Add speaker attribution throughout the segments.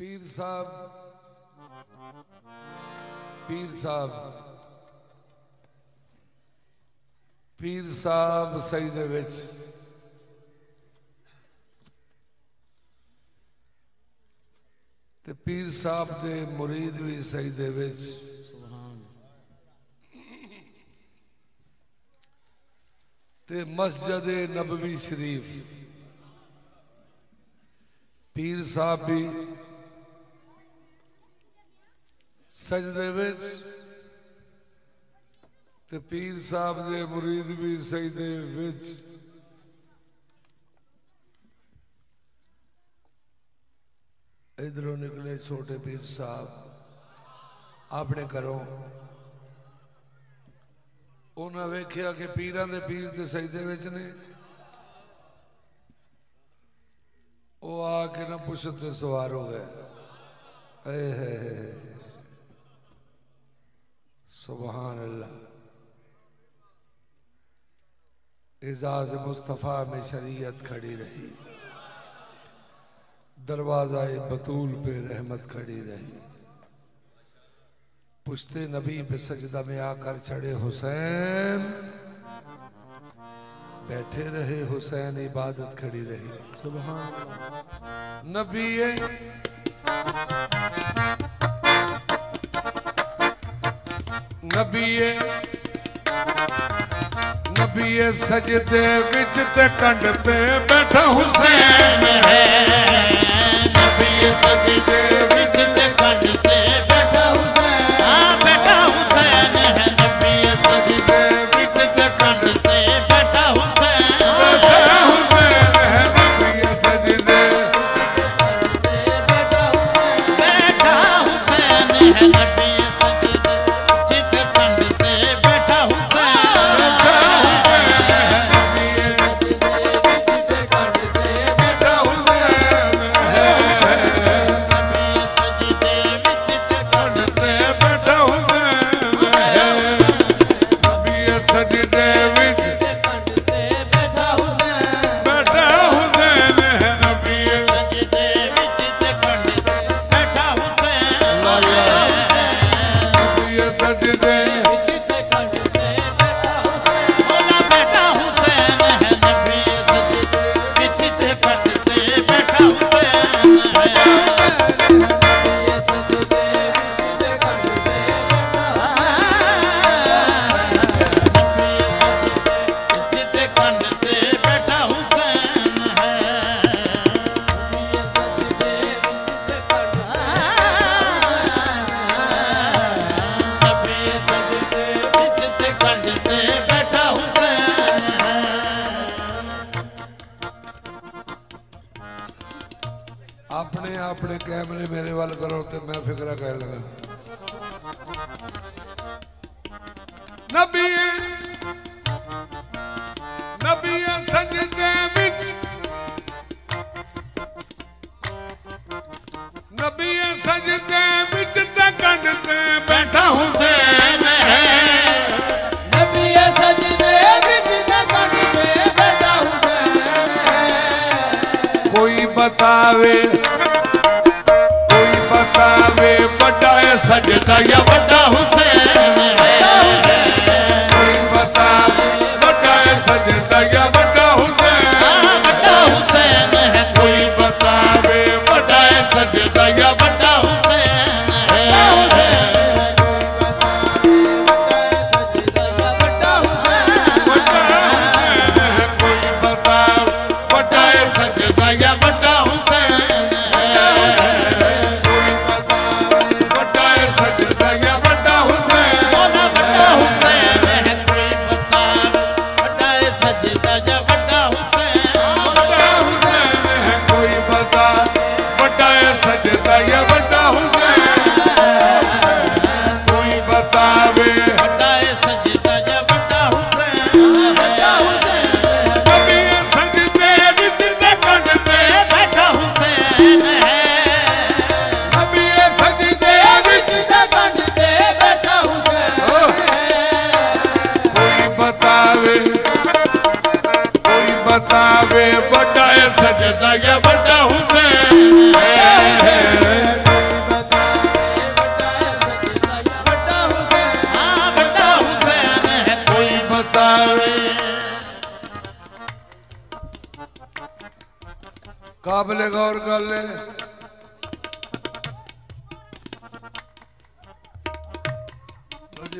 Speaker 1: پیر صاحب پیر صاحب پیر صاحب سجدے وچ۔ تے پیر صاحب دے مرید بھی سجدے وچ۔ تے مسجد نبوی شریف۔ پیر صاحب بھی سجدے وچ تے پیر صاحب دے مرید بھی سجدے وچ۔ ادھروں نکلے چھوٹے پیر صاحب، اپنے گھروں۔ انہاں ویکھیا کہ پیراں دے پیر تے سجدے وچ نے۔ وہ آ کے نہ پوچھتے سوار ہو گئے۔ اے اے اے سبحان اللہ۔ اعزاز مصطفیٰ میں شریعت کھڑی رہی۔ دروازہ بطول پہ رحمت کھڑی رہی۔ پشتے نبی پہ سجدہ میں آ کر چڑھے حسین۔ بیٹھے رہے حسین، عبادت کھڑی رہی۔ سبحان نبی نبی نبی سجدے وچ تے کنڈ تے بیٹھا حسین ہے
Speaker 2: نبی سجدے وچ تے کنڈ تے بیٹھا حسین ہاں بیٹھا حسین ہے نبی سجدے وچ تے کنڈ تے
Speaker 1: میرے وال کرو تے میں فکرہ کہہ لگا نبی نبی سجدے وچ نبی سجدے وچ تے کنڈ تے بیٹھا حسین ہے
Speaker 2: نبی سجدے وچ تے کنڈ تے بیٹھا حسین ہے
Speaker 1: بتاوے بڑا ہے سجدہ یا
Speaker 2: بڑا حسین ہے
Speaker 1: کوئی بتاوے بڑا ہے سجدہ یا بڑا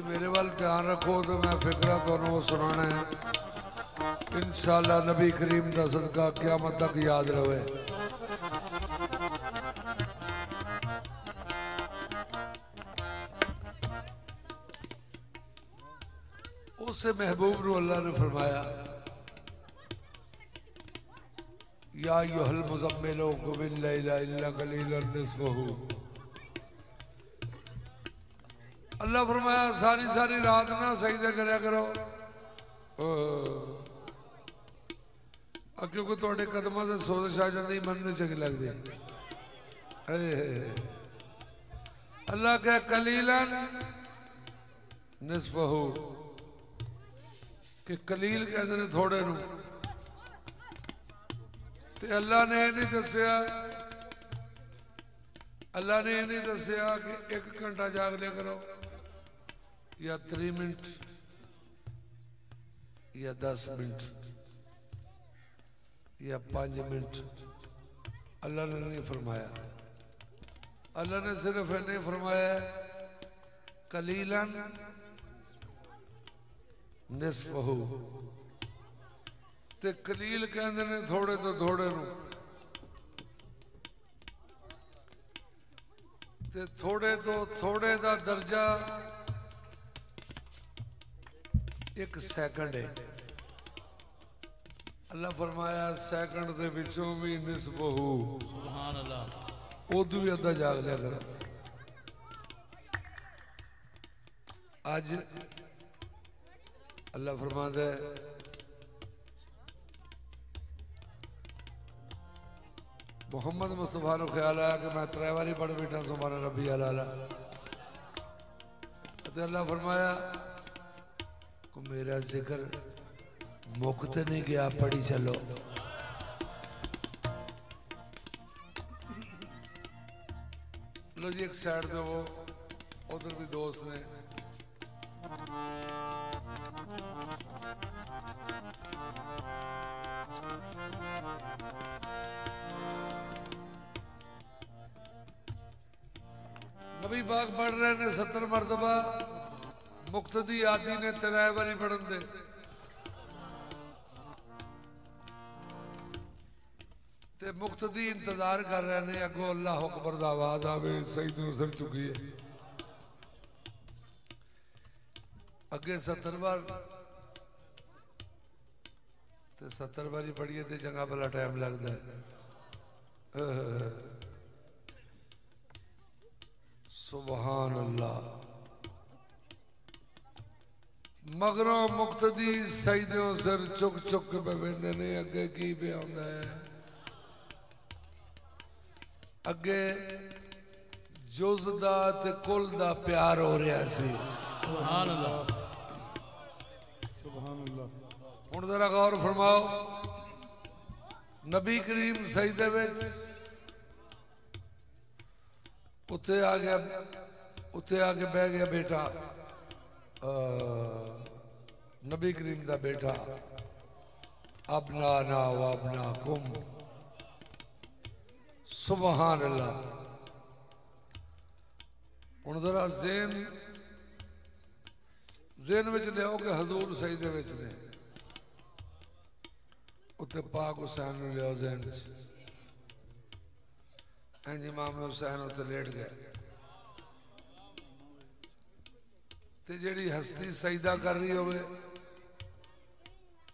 Speaker 2: جی میرے
Speaker 1: وال دھیان رکھو تو میں فکرہ
Speaker 2: دونوں سنانا ہے۔ انشاءاللہ
Speaker 1: نبی کریم
Speaker 2: دا صدقہ قیامت تک یاد
Speaker 1: رہے۔ اس محبوب رو اللہ نے فرمایا، یا یحل مزملو قبل لیلہ اللہ قلیلہ نصفہو۔ اللہ فرمایا ساری ساری رات نہ سجدے کریا کرو۔ اکیوں کو توڑے قدمہ سے سوزش آ جاتی من میں چکی لگ دی اللہ کہ قلیلن نصفہو۔ کہ کلیل کے اندر تھوڑے نو تو اللہ نے یہ نہیں دسیا، اللہ نے یہ نہیں دسیا کہ ایک گھنٹہ جاگ لے کرو۔ یا تری منٹ یا دس منٹ یا پانچ منٹ اللہ نے نہیں فرمایا۔ اللہ نے صرف نہیں فرمایا کلیلن نصف ہو تے کلیل کہندے نے تھوڑے تو تھوڑے نو۔ تے تھوڑے تو تھوڑے دا درجہ ایک
Speaker 2: سیکنڈ ہے۔
Speaker 1: اللہ فرمایا سیکنڈ دے وچوں بھی نصف ہو۔ سبحان اللہ او دو بھی ادھا جاگ لیا کرا آج اللہ فرماتا ہے محمد مصطفیٰ نے خیال آیا کہ میں ترے واری پڑھ بیٹھا سبحان ربی اللہ اللہ اللہ فرمایا کو میرا ذکر مکت نہیں گیا پڑی چلو۔ لو جی ایک سائڈ پہ وہ ادھر بھی دوست نے۔ مقتدی آدھی نے تیرائے بری پڑھن دے۔ تے مقتدی انتظار کر رہے ہیں اگو اللہ اکبر دا آواز آوے، سعید چکی ہے۔ اگے ستر بار تے ستر باری پڑھیے تے چنگا بلا ٹائم لگتا ہے۔ سبحان اللہ۔ مگروں مقتدی سیدوں سر چک چک پہ بیندے نے اگے کی پہ آندا ہے؟ اگے جوزدہ تے کل دا پیار ہو رہے ہیں سی۔
Speaker 2: سبحان اللہ
Speaker 1: سبحان اللہ ان درہ غور فرماؤ نبی کریم سیدے ویچ اتے آگے اتے آگے بے گیا بیٹا آہ نبی کریم دا بیٹا، ابنانا و ابناکم۔ سبحان اللہ۔ ہوں ذرا ذہن ذہن وچ لے ہو کہ حضور سجدے وچ نے۔ اتے پاک حسین نے لے ہو ذہن وچ۔ انج امام حسین اتے لیٹ گئے۔ تے جیڑی ہستی سجدہ کر رہی ہوئے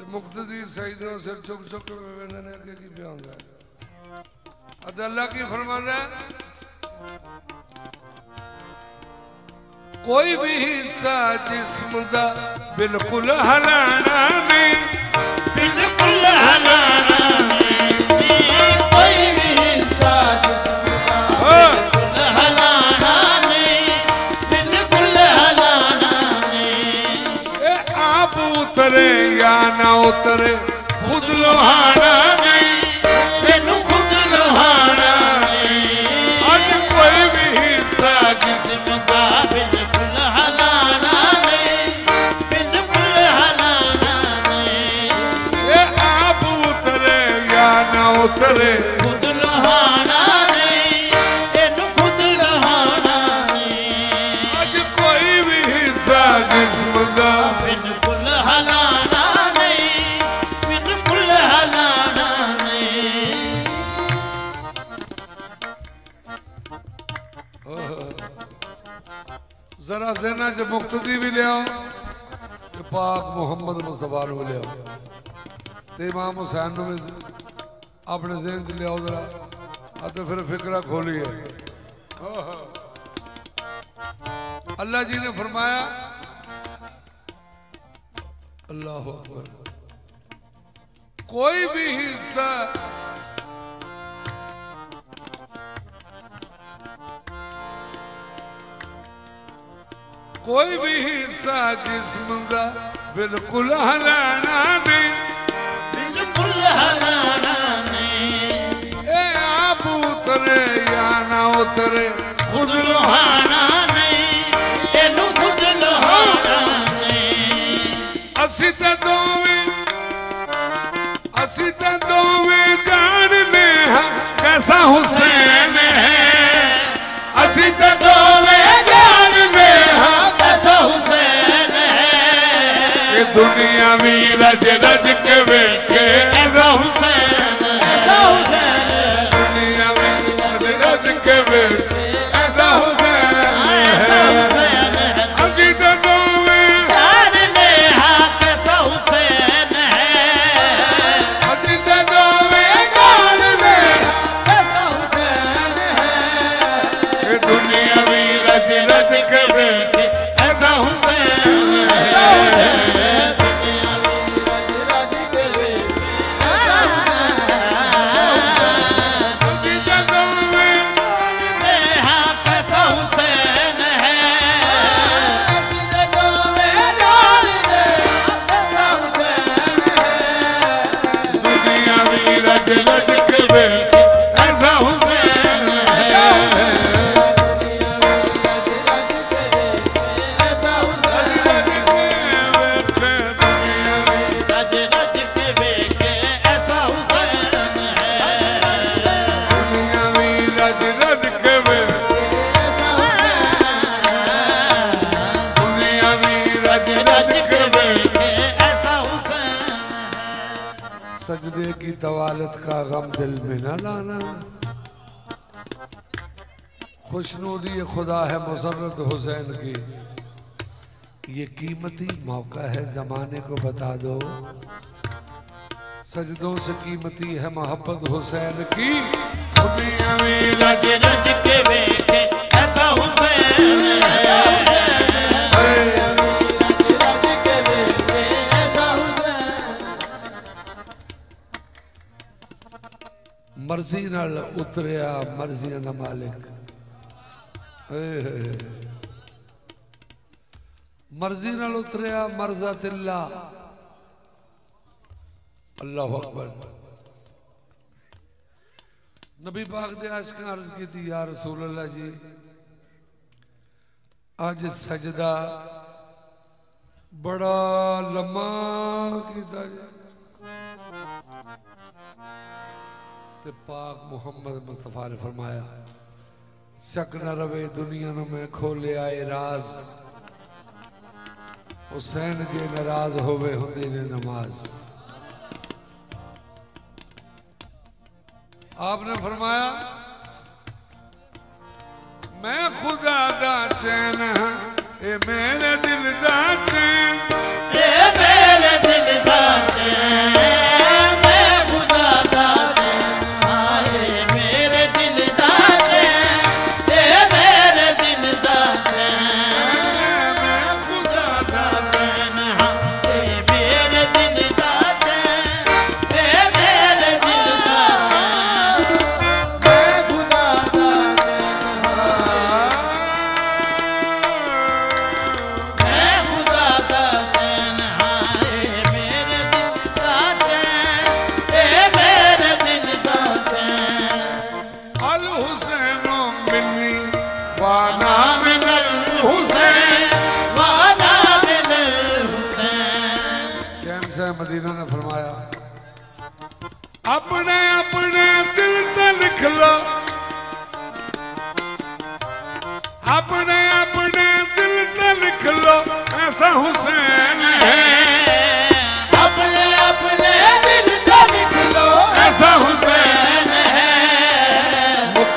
Speaker 1: ਤੇ ਮੁਕਤਦੀਰ ਸੈਦ ਨੂੰ ਸਿਰ ਚੁੱਕ ਚੁੱਕ ਕੇ ਵੇਂਦੇ ਨੇ ਅੱਗੇ ਕੀ ਪਿਆਉਂਦਾ ਅਤੇ ਅੱਲਾ ਕੀ ਫਰਮਾਨਾ ਕੋਈ ਵੀ ਹਿੱਸਾ ਜਿਸਮ ਦਾ ਬਿਲਕੁਲ ਹਲਾਣਾ ਨਹੀਂ,
Speaker 2: ਬਿਲਕੁਲ ਹਲਾਣਾ
Speaker 1: ਜਾਂ ਨਾ ਉਤਰੇ ਖੁਦ ਲੋਹਾਣਾ ਨਹੀਂ
Speaker 2: ਤੈਨੂੰ ਖੁਦ ਲੋਹਾਣਾ ਨਹੀਂ
Speaker 1: ਅੱਜ ਕੋਈ ਵੀ ਹਿੱਸਾ ਜਿਸ
Speaker 2: ਜਿਸਮ ਦਾ ਬਿਲਕੁਲ ਹਲਾਣਾ ਨਹੀਂ ਬਿਲਕੁਲ ਹਲਾਣਾ ਨਹੀਂ
Speaker 1: ਇਹ ਆਪ ਉਤਰੇ ਜਾਂ ਨਾ ਉਤਰੇ لفظ لینا چھے مقتدی بھی لے کہ پاک محمد مصطفیٰ نو لے آؤ امام حسین نو اپنے ذہن سے لے آؤ آتے ہاں پھر فکرہ کھولی ہے۔ اللہ جی نے فرمایا، اللہ اکبر۔ کوئی بھی حصہ ਕੋਈ ਵੀ ਹਿੱਸਾ ਜਿਸਮ ਦਾ ਬਿਲਕੁਲ ਹਲਾਣਾ ਨਹੀਂ
Speaker 2: ਬਿਲਕੁਲ ਹਲਾਣਾ ਨਹੀਂ
Speaker 1: ਇਹ ਆਪ ਉਤਰੇ ਜਾਂ ਨਾ ਉਤਰੇ
Speaker 2: ਖੁਦ ਲੋਹਾਣਾ ਨਹੀਂ ਇਹਨੂੰ ਖੁਦ ਲੋਹਾਣਾ ਨਹੀਂ
Speaker 1: ਅਸੀਂ ਤਾਂ ਦੋਵੇਂ ਅਸੀਂ ਤਾਂ ਦੋਵੇਂ ਜਾਣਦੇ ਹਾਂ ਕੈਸਾ ਹੁਸੈਨ ਹੈ। ਅਸੀਂ ਤਾਂ ਦੁਨੀਆ ਵੀ ਰਜ ਰਜ ਕੇ ਵੇਖੇ।
Speaker 2: ਐਸਾ ਹੁਸੈਨ ਐਸਾ ਹੁਸੈਨ।
Speaker 1: ਦੁਨੀਆ ਵੀ ਰਜ ਰਜ ਕੇ ਵੇਖੇ। سجدے کی طوالت کا غم دل میں نہ لانا۔ خوشنودی خدا ہے مسرت حسین کی۔ یہ قیمتی موقع ہے، زمانے کو بتا دو۔ سجدوں سے قیمتی ہے محبت حسین کی۔
Speaker 2: رج رج کے بیٹھے ایسا حسین
Speaker 1: مرضی نال اتریا مرضی نہ مالک۔ مرضی نال اتریا مرضات اللہ اللہ اکبر۔ نبی پاک دے عاشق عرض کی تھی یا رسول اللہ جی آج سجدہ بڑا لمحہ کیتا جی تے پاک محمد مصطفیٰ نے فرمایا، شک نہ روے دنیا نو میں کھولے آئے راز۔ حسین جے ناراض ہوئے ہندی نے نماز۔ آپ نے فرمایا، میں خدا دا چین ہاں اے میرے دل دا چین۔
Speaker 2: اے میرے دل دا چین۔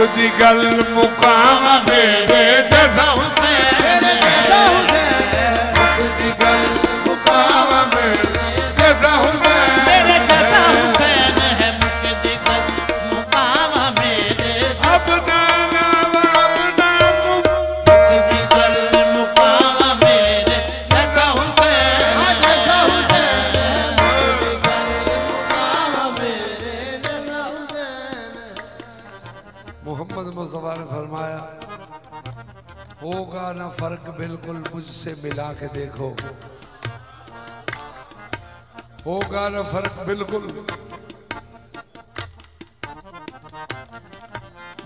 Speaker 1: عقدي قلبك ہوگا نہ فرق بالکل مجھ سے ملا کے دیکھو۔ ہوگا نہ فرق بالکل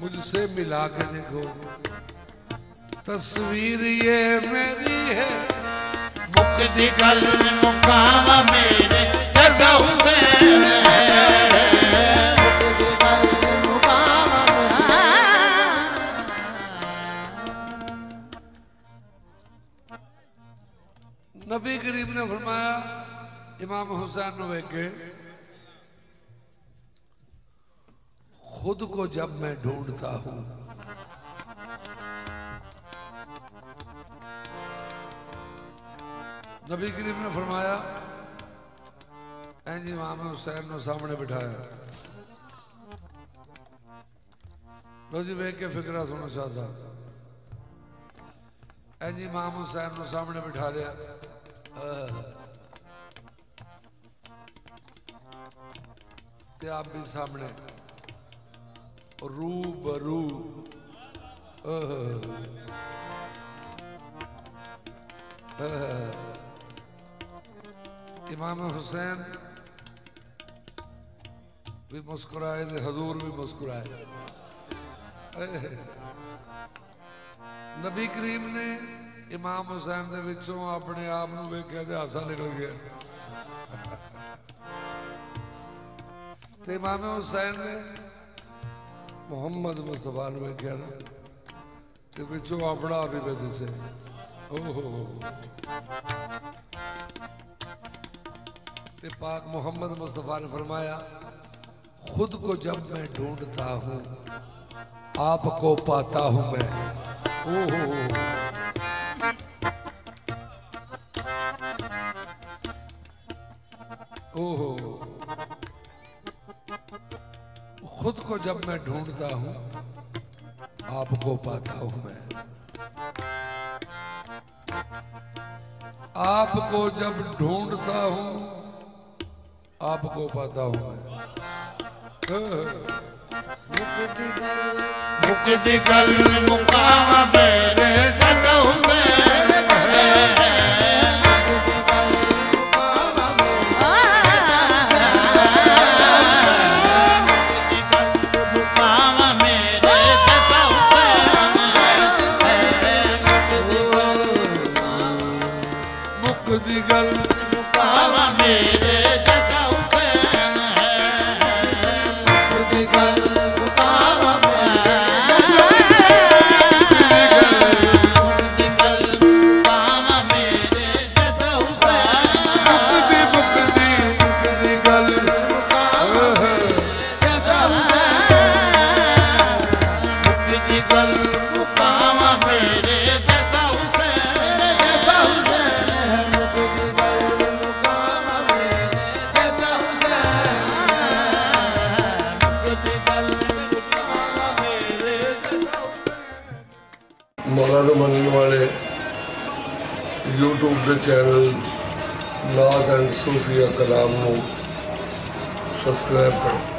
Speaker 1: مجھ سے ملا کے دیکھو۔ تصویر یہ میری ہے
Speaker 2: مقدی کل مقام میرے جیسا حسین
Speaker 1: امام حسین نو کے خود کو جب میں ڈھونڈتا ہوں۔ نبی کریم نے فرمایا جی امام حسین نو سامنے بٹھایا۔ لو جی ویک کے فکرہ سنو شاہ صاحب۔ جی امام حسین نو سامنے بٹھا لیا۔ تے آپ بھی سامنے۔ رو برو امام حسین بھی مسکرائے تے حضور بھی مسکرائے۔ نبی کریم نے امام حسین دے وچوں اپنے آپ نو ویکھیا تے ہاسا نکل گیا۔ تے امام حسین نے محمد مصطفیٰ نو ویکھیا نا تے وچوں اپنا آپ ہی پہ دسے تے پاک محمد مصطفیٰ نے فرمایا خود کو جب میں ڈھونڈتا ہوں آپ کو پاتا ہوں میں اوہ اوہ خود کو جب میں ڈھونڈتا ہوں آپ کو پاتا ہوں میں آپ کو جب ڈھونڈتا ہوں آپ کو پاتا ہوں میں
Speaker 2: مقدی کل مقام
Speaker 1: دا چینل ناز اینڈ صوفیہ کلام کو سبسکرائب کرو